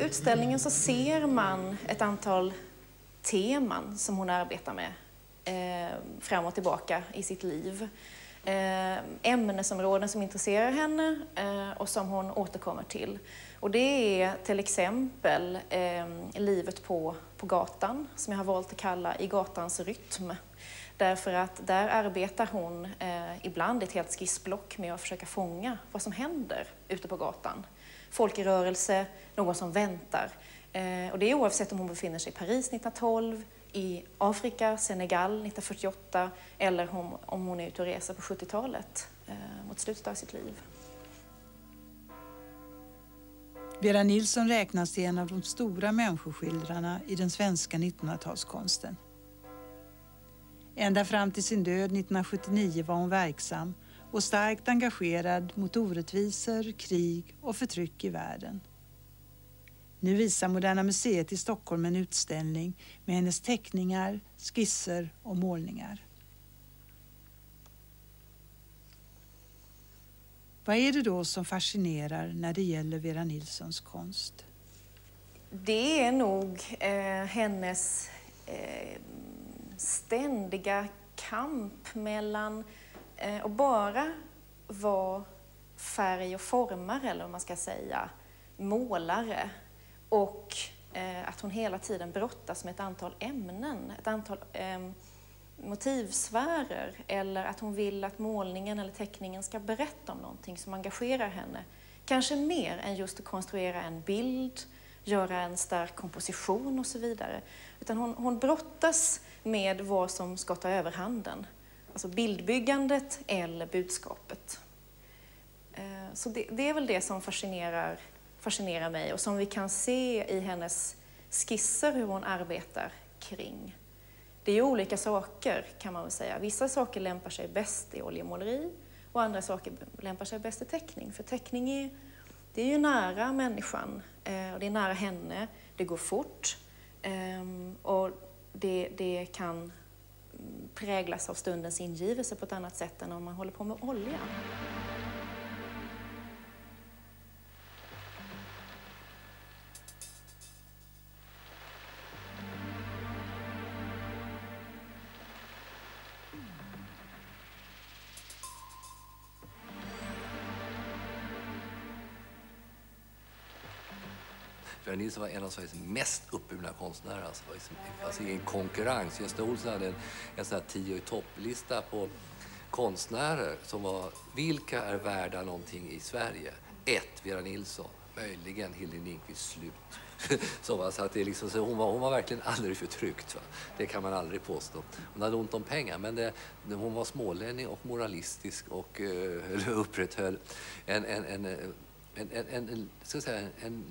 utställningen så ser man ett antal teman som hon arbetar med eh, fram och tillbaka i sitt liv. Eh, ämnesområden som intresserar henne eh, och som hon återkommer till. Och det är till exempel eh, livet på, på gatan, som jag har valt att kalla I gatans rytm. Därför att där arbetar hon eh, ibland i ett helt skissblock med att försöka fånga vad som händer ute på gatan. Folk i rörelse, någon som väntar. Eh, och det är oavsett om hon befinner sig i Paris 1912, i Afrika, Senegal 1948 eller om, om hon är ute och reser på 70-talet eh, mot slutet av sitt liv. Vera Nilsson räknas till en av de stora människoskildrarna i den svenska 1900-talskonsten. Ända fram till sin död 1979 var hon verksam och starkt engagerad mot orättvisor, krig och förtryck i världen. Nu visar Moderna Museet i Stockholm en utställning med hennes teckningar, skisser och målningar. Vad är det då som fascinerar när det gäller Vera Nilssons konst? Det är nog eh, hennes eh, ständiga kamp mellan Eh, och att bara vara färg och formare, eller vad man ska säga, målare och eh, att hon hela tiden brottas med ett antal ämnen, ett antal eh, motivsfärer eller att hon vill att målningen eller teckningen ska berätta om någonting som engagerar henne. Kanske mer än just att konstruera en bild, göra en stark komposition och så vidare. Utan hon, hon brottas med vad som ska ta överhanden. Alltså bildbyggandet eller budskapet. Eh, så det, det, är väl det som fascinerar, fascinerar mig och som vi kan se i hennes skisser hur hon arbetar kring. Det är olika saker kan man väl säga. Vissa saker lämpar sig bäst i oljemåleri och andra saker lämpar sig bäst i teckning. För teckning är, det är ju nära människan eh, och det är nära henne. Det går fort ehm, och det, det kan präglas av stundens ingivelse på ett annat sätt än om man håller på med olja. Göran Nilsson var en av Sveriges mest uppburna konstnärer. Alltså, liksom, alltså i en konkurrens. Gösta Olsson hade en, en sån här tio i topplista på konstnärer som var, vilka är värda någonting i Sverige? Ett, Vera Nilsson. Möjligen Hilding Lindqvist slut. så, va? så att det liksom, så hon, var, hon var verkligen aldrig förtryckt. Va? Det kan man aldrig påstå. Hon hade ont om pengar, men det, hon var smålänning och moralistisk och eh, upprätthöll en, en, en, en, en, en, en, en, en, en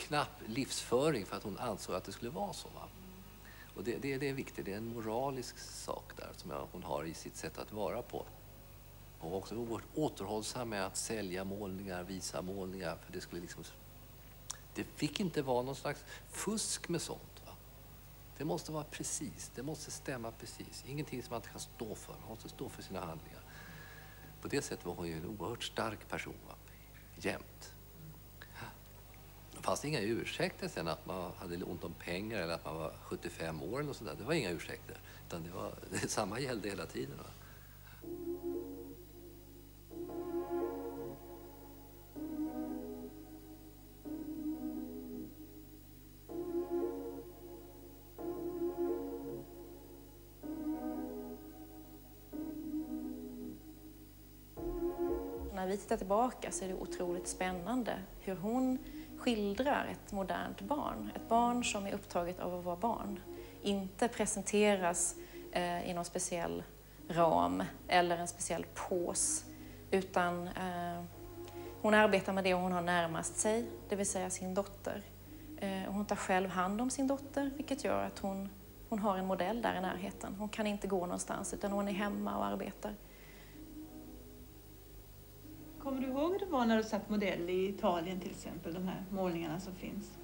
knapp livsföring för att hon ansåg att det skulle vara så. Va? Och det, det, det är viktigt, det är en moralisk sak där som hon har i sitt sätt att vara på. Hon var också oerhört återhållsam med att sälja målningar, visa målningar. För det, skulle liksom, det fick inte vara någon slags fusk med sånt. Va? Det måste vara precis, det måste stämma precis. Ingenting som man inte kan stå för, man måste stå för sina handlingar. På det sättet var hon ju en oerhört stark person, va? jämt. Det fanns inga ursäkter sen att man hade ont om pengar eller att man var 75 år eller sådär. Det var inga ursäkter. Utan det var, det, samma gällde hela tiden. Va? När vi tittar tillbaka så är det otroligt spännande hur hon skildrar ett modernt barn. Ett barn som är upptaget av att vara barn. Inte presenteras eh, i någon speciell ram eller en speciell pås. Utan eh, hon arbetar med det hon har närmast sig, det vill säga sin dotter. Eh, hon tar själv hand om sin dotter, vilket gör att hon, hon har en modell där i närheten. Hon kan inte gå någonstans, utan hon är hemma och arbetar. Kommer du ihåg hur det var när du satt modell i Italien till exempel, de här målningarna som finns?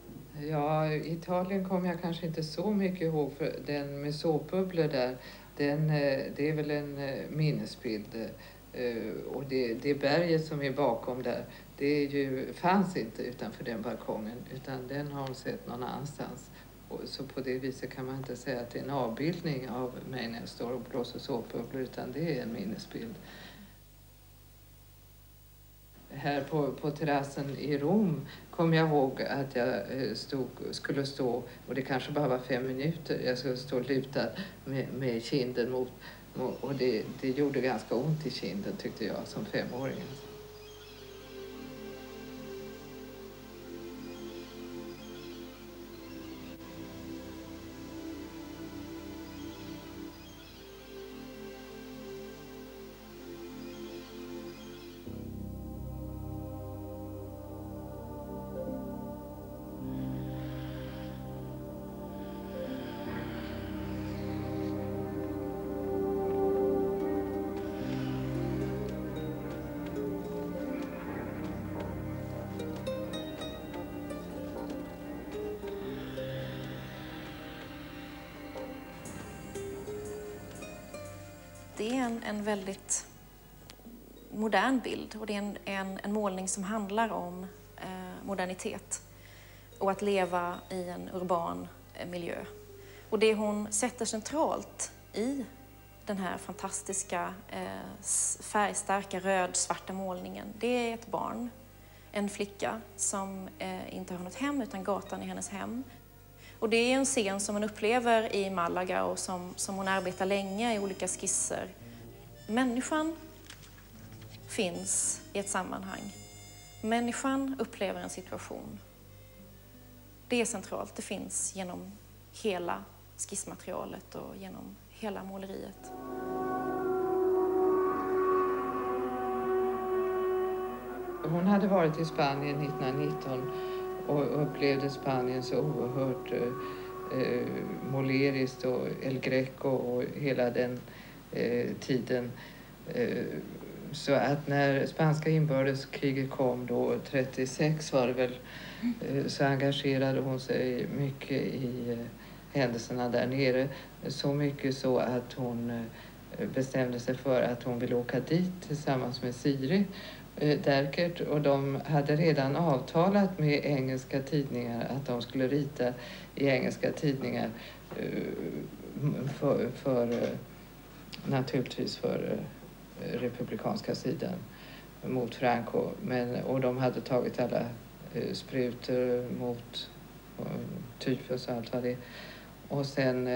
Ja, Italien kommer jag kanske inte så mycket ihåg för den med såpbubblor där, den, eh, det är väl en eh, minnesbild. Eh, och det, det berget som är bakom där, det är ju, fanns inte utanför den balkongen utan den har hon sett någon annanstans. Och så på det viset kan man inte säga att det är en avbildning av mig när jag står och blåser såpbubblor utan det är en minnesbild. Här på, på terrassen i Rom kom jag ihåg att jag eh, stod, skulle stå, och det kanske bara var fem minuter, jag skulle stå lutad med, med kinden mot och det, det gjorde ganska ont i kinden tyckte jag som femåring. Det är en, en väldigt modern bild och det är en, en, en målning som handlar om eh, modernitet och att leva i en urban eh, miljö. Och det hon sätter centralt i den här fantastiska eh, färgstarka röd-svarta målningen, det är ett barn, en flicka som eh, inte har något hem utan gatan är hennes hem. Och det är en scen som man upplever i Malaga och som, som hon arbetar länge i olika skisser. Människan finns i ett sammanhang. Människan upplever en situation. Det är centralt, det finns genom hela skissmaterialet och genom hela måleriet. Hon hade varit i Spanien 1919 och upplevde Spanien så oerhört eh, eh Moleriskt måleriskt och El Greco och hela den eh, tiden. Eh, så att när spanska inbördeskriget kom då, 36 var det väl, eh, så engagerade hon sig mycket i eh, händelserna där nere. Så mycket så att hon eh, bestämde sig för att hon ville åka dit tillsammans med Siri eh, Derkert och de hade redan avtalat med engelska tidningar att de skulle rita i engelska tidningar eh, för, för eh, naturligtvis för republikanska sidan mot Franco. Men, och de hade tagit alla sprutor mot tyfus och allt vad det är. Och sen,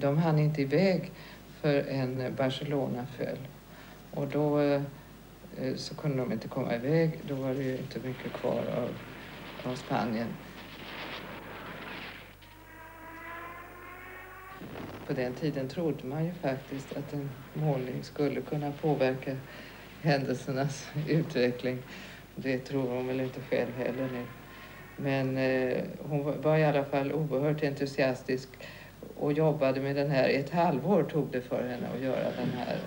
de hann inte iväg förrän Barcelona föll. Och då eh, så kunde de inte komma iväg. Då var det ju inte mycket kvar av, av Spanien. På den tiden trodde man ju faktiskt att en målning skulle kunna påverka händelsernas utveckling. Det tror hon väl inte själv heller nu. Men eh, hon var i alla fall oerhört entusiastisk och jobbade med den här. Ett halvår tog det för henne att göra den här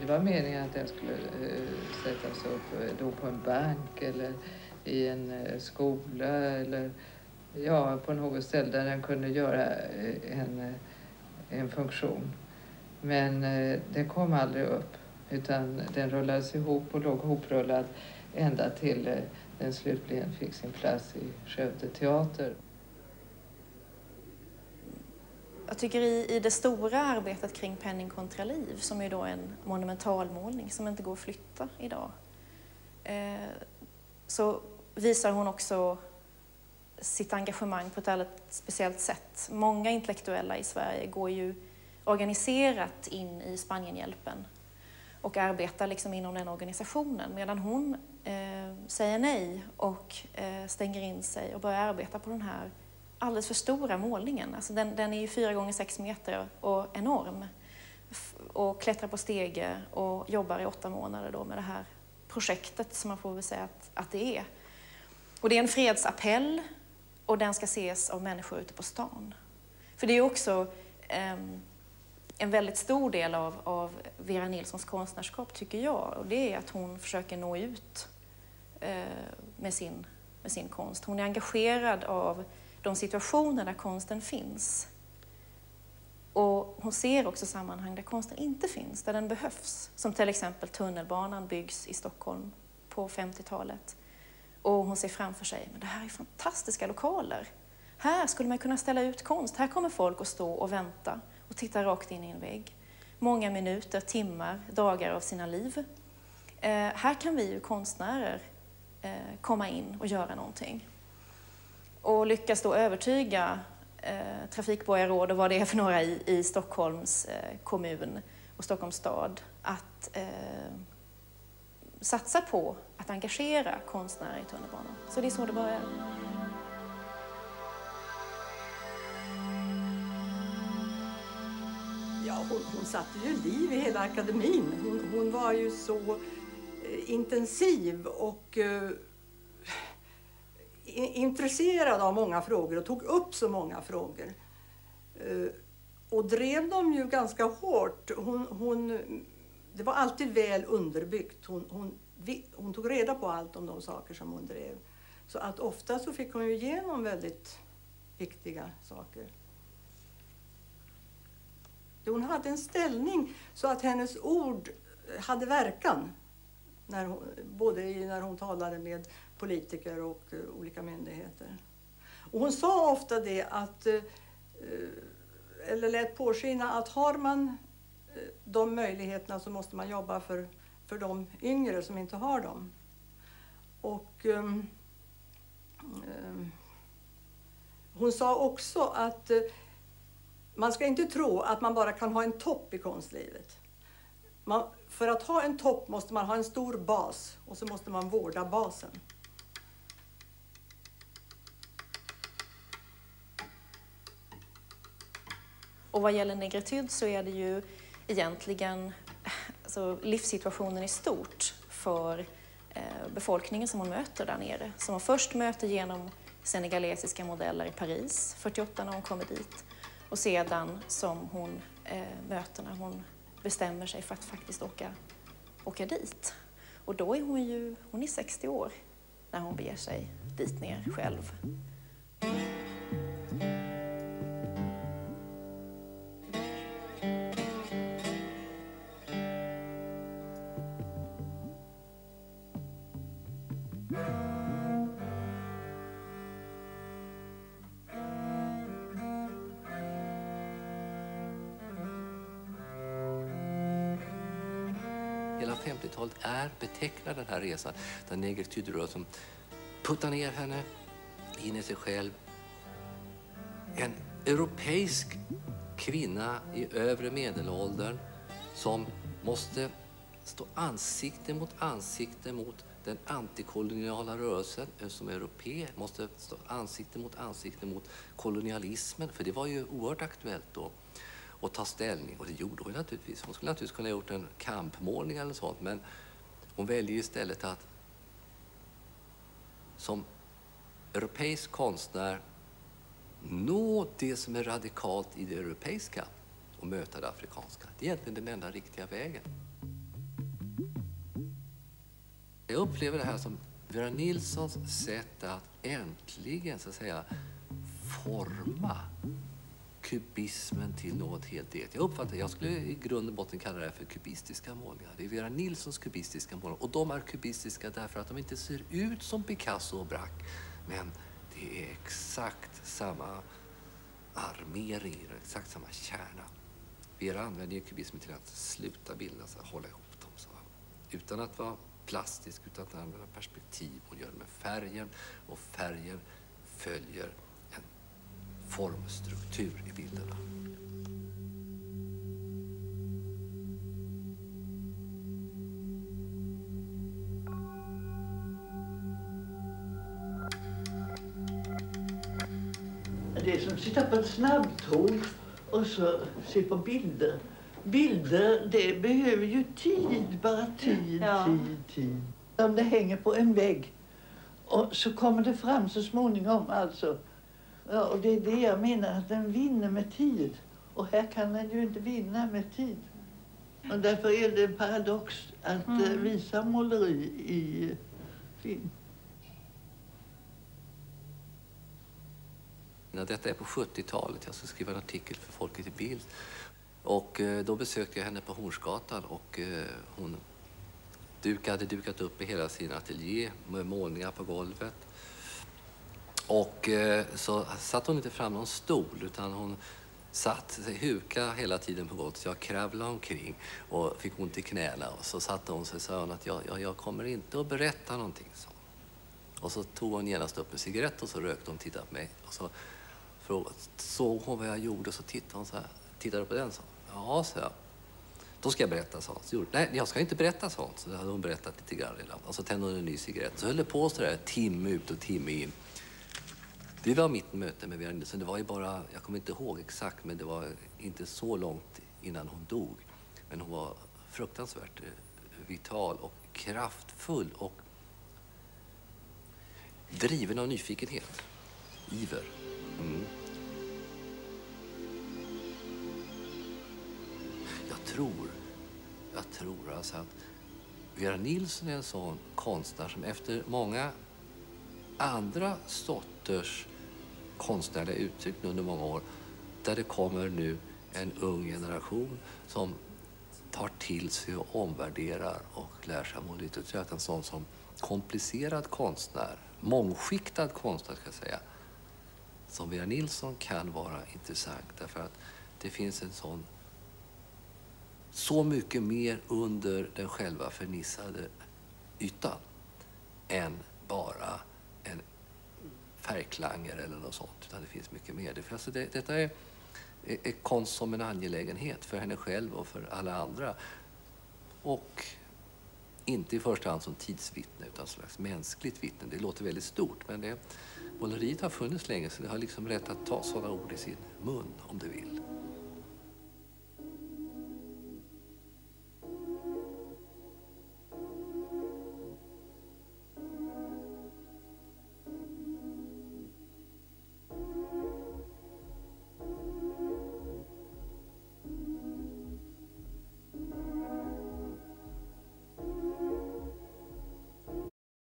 Det var meningen att den skulle uh, sättas upp eh, då på en bank eller i en uh, skola eller ja, på något ställe där den kunde göra en, en funktion. Men den kom aldrig upp utan den rullades ihop och låg hoprullad ända till den slutligen fick sin plats i Skövde teater. Jag tycker i, i det stora arbetet kring Penning kontra liv, som är då en monumentalmålning som inte går att flytta idag, eh, så visar hon också sitt engagemang på ett alldeles speciellt sätt. Många intellektuella i Sverige går ju organiserat in i Spanienhjälpen och arbetar liksom inom den organisationen medan hon eh, säger nej och eh, stänger in sig och börjar arbeta på den här alldeles för stora målningen. Alltså den, den är ju fyra gånger sex meter och enorm. Och klättrar på stege och jobbar i åtta månader då med det här projektet som man får väl säga att, att det är. Och det är en fredsappell och den ska ses av människor ute på stan. För det är också eh, en väldigt stor del av, av Vera Nilssons konstnärskap, tycker jag, och det är att hon försöker nå ut eh, med, sin, med sin konst. Hon är engagerad av de situationer där konsten finns. Och hon ser också sammanhang där konsten inte finns, där den behövs. Som till exempel tunnelbanan byggs i Stockholm på 50-talet. Och hon ser framför sig, men det här är fantastiska lokaler. Här skulle man kunna ställa ut konst. Här kommer folk att stå och vänta och titta rakt in i en vägg. Många minuter, timmar, dagar av sina liv. Eh, här kan vi ju konstnärer eh, komma in och göra någonting. Och lyckas då övertyga eh, trafikborgarråd och vad det är för några i, i Stockholms eh, kommun och Stockholms stad att eh, satsa på att engagera konstnärer i tunnelbanan. Så det är så det börjar. Ja, hon, hon satte ju liv i hela akademin. Hon, hon var ju så eh, intensiv och eh, intresserad av många frågor och tog upp så många frågor. Eh, och drev dem ju ganska hårt. Hon, hon, det var alltid väl underbyggt. Hon, hon, hon tog reda på allt om de saker som hon drev. Så att ofta så fick hon ju igenom väldigt viktiga saker. Hon hade en ställning så att hennes ord hade verkan. När hon, både när hon talade med politiker och eh, olika myndigheter. Och hon sa ofta det att, eh, eh, eller lät påskina att har man de möjligheterna så måste man jobba för, för de yngre som inte har dem. Och um, um, hon sa också att man ska inte tro att man bara kan ha en topp i konstlivet. Man, för att ha en topp måste man ha en stor bas och så måste man vårda basen. Och vad gäller negritud så är det ju egentligen alltså, livssituationen i stort för eh, befolkningen som hon möter där nere. Som hon först möter genom senegalesiska modeller i Paris 48 när hon kommer dit och sedan som hon eh, möter när hon bestämmer sig för att faktiskt åka, åka dit. Och då är hon ju hon är 60 år när hon beger sig dit ner själv. 50-talet är betecknar den här resan där negritydrörelsen puttar ner henne in i sig själv. En europeisk kvinna i övre medelåldern som måste stå ansikte mot ansikte mot den antikoloniala rörelsen eh, som europé måste stå ansikte mot ansikte mot kolonialismen, för det var ju oerhört aktuellt då och ta ställning. Och det gjorde hon naturligtvis. Hon skulle naturligtvis kunna ha gjort en kampmålning eller sånt, men hon väljer istället att som europeisk konstnär nå det som är radikalt i det europeiska och möta det afrikanska. Det är egentligen den enda riktiga vägen. Jag upplever det här som Vera Nilssons sätt att äntligen så att säga forma kubismen till något helt eget. Jag uppfattar, jag skulle i grund och botten kalla det för kubistiska målningar. Det är Vera Nilssons kubistiska målningar och de är kubistiska därför att de inte ser ut som Picasso och Braque. Men det är exakt samma armering, exakt samma kärna. Vera använder ju kubismen till att sluta bilderna, så hålla ihop dem. Så. Utan att vara plastisk, utan att använda perspektiv. Hon gör det med färgen och färgen följer formstruktur i bilderna. Det är som att sitta på ett snabbtåg och så se på bilder. Bilder, det behöver ju tid, bara tid, Ja. tid, tid. Om det hänger på en vägg och så kommer det fram så småningom alltså. Ja, och det är det jag menar, att den vinner med tid. Och här kan den ju inte vinna med tid. Och därför är det en paradox att eh, visa måleri i film. Detta är på 70-talet. Jag ska skriva en artikel för Folket i Bild. Och eh, då besökte jag henne på Hornsgatan och eh, hon duk, hade dukat upp i hela sin ateljé med målningar på golvet. Och eh, så satt hon inte fram någon stol utan hon satt huka hela tiden på golvet. Så jag kravlade omkring och fick ont i knäna. Och så satte hon sig och sa att jag, jag, jag kommer inte att berätta någonting. Så. Och så tog hon genast upp en cigarett och så rökte hon och tittade på mig. Och så frågade, såg hon vad jag gjorde och så tittade hon så här. Tittade på den så. Ja, så jag. Då ska jag berätta sånt. Så gjorde, nej, jag ska inte berätta sånt. Så hade hon berättat lite grann redan. Och så tände hon en ny cigarett. Så höll det på så där timme ut och timme in. Det var mitt möte med Vera Nilsson. Det var ju bara, jag kommer inte ihåg exakt, men det var inte så långt innan hon dog. Men hon var fruktansvärt eh, vital och kraftfull och driven av nyfikenhet. Iver. Mm. Jag tror, jag tror alltså att Vera Nilsson är en sån konstnär som efter många andra sorters konstnärliga uttryck under många år, där det kommer nu en ung generation som tar till sig och omvärderar och lär sig av nytt. Jag tror att en sån som komplicerad konstnär, mångskiktad konstnär ska jag säga, som Vera Nilsson kan vara intressant därför att det finns en sån så mycket mer under den själva förnissade ytan än bara en färgklanger eller något sånt. Utan det finns mycket mer. Det, alltså det, detta är, är, är konst som en angelägenhet för henne själv och för alla andra. Och inte i första hand som tidsvittne utan som slags mänskligt vittne. Det låter väldigt stort men det, måleriet har funnits länge så det har liksom rätt att ta sådana ord i sin mun om det vill.